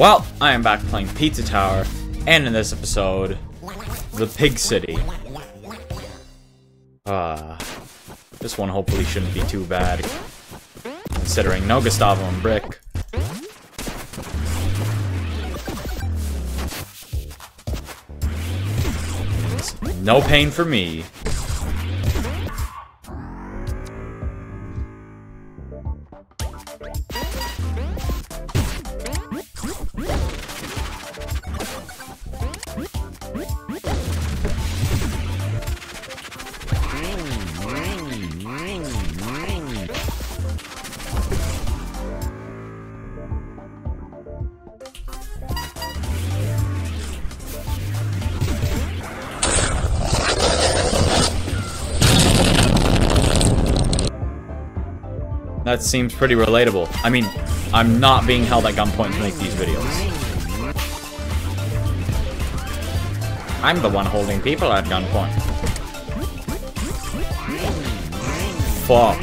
Well, I am back playing Pizza Tower, and in this episode, the Pig City. Ah, uh, this one hopefully shouldn't be too bad, considering no Gustavo and Brick. No pain for me. That seems pretty relatable. I mean, I'm not being held at gunpoint to make these videos. I'm the one holding people at gunpoint. Fuck.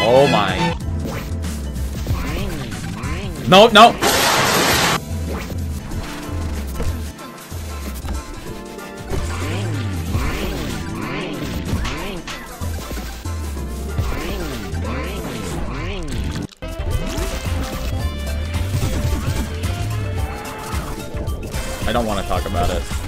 Oh my. No, no! I don't want to talk about it.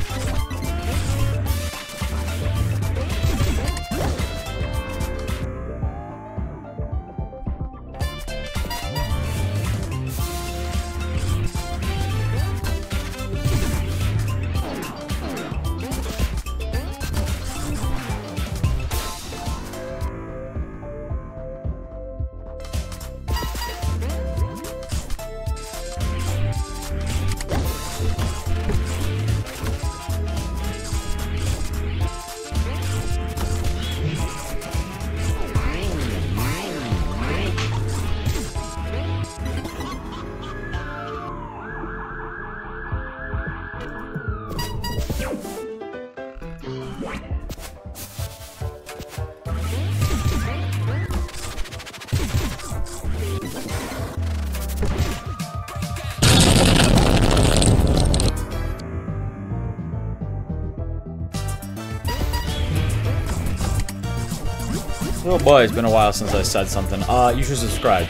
Oh boy, it's been a while since I said something. Uh, you should subscribe.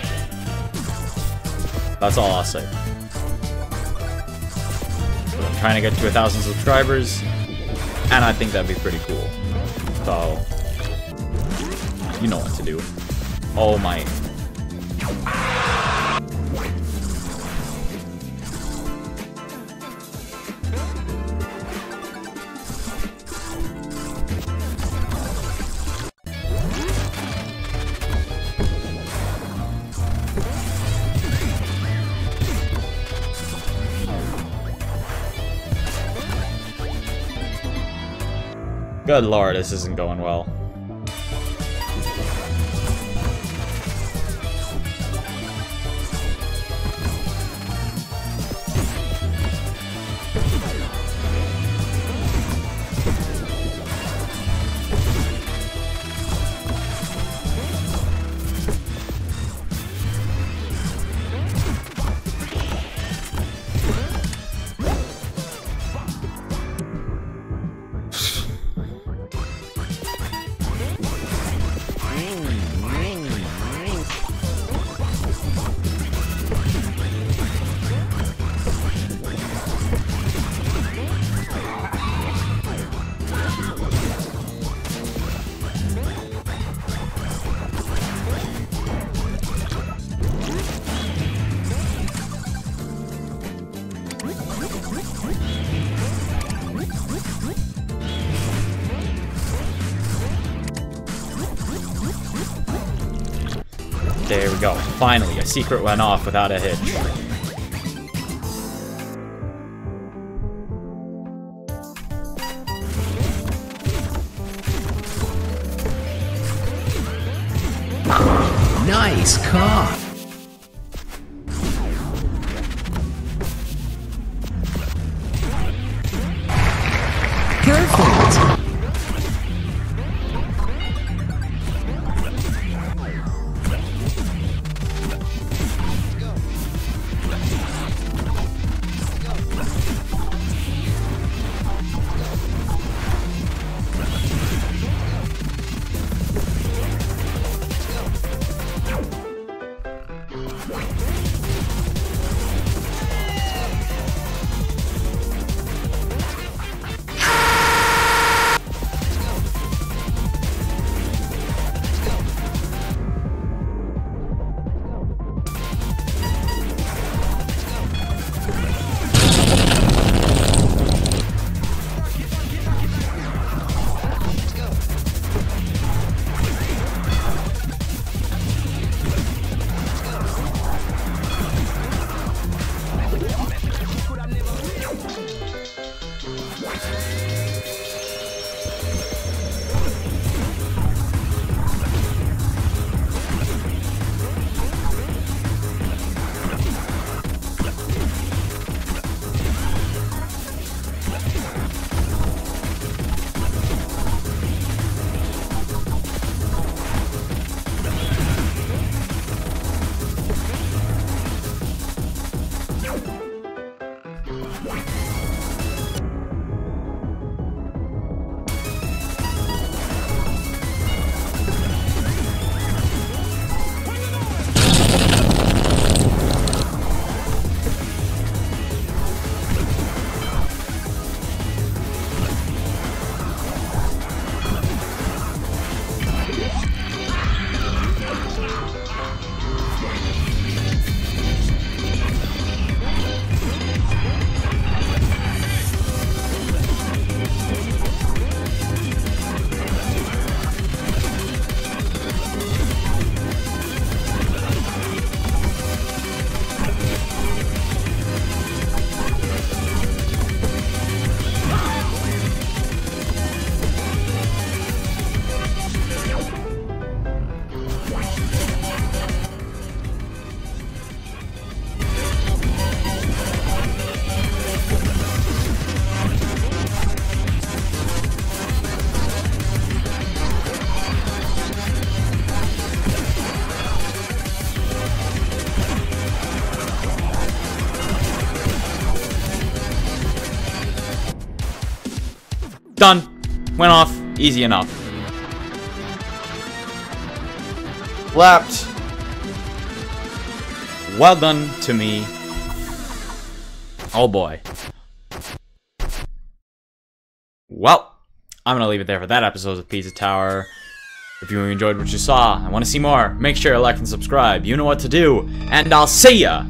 That's all I'll say. Trying to get to a thousand subscribers, and I think that'd be pretty cool. So, you know what to do. Oh my Good lord, this isn't going well. There we go. Finally, a secret went off without a hitch. Nice car. Done. Went off. Easy enough. Lapped. Well done to me. Oh boy. Well, I'm gonna leave it there for that episode of Pizza Tower. If you enjoyed what you saw and want to see more, make sure you like and subscribe. You know what to do, and I'll see ya!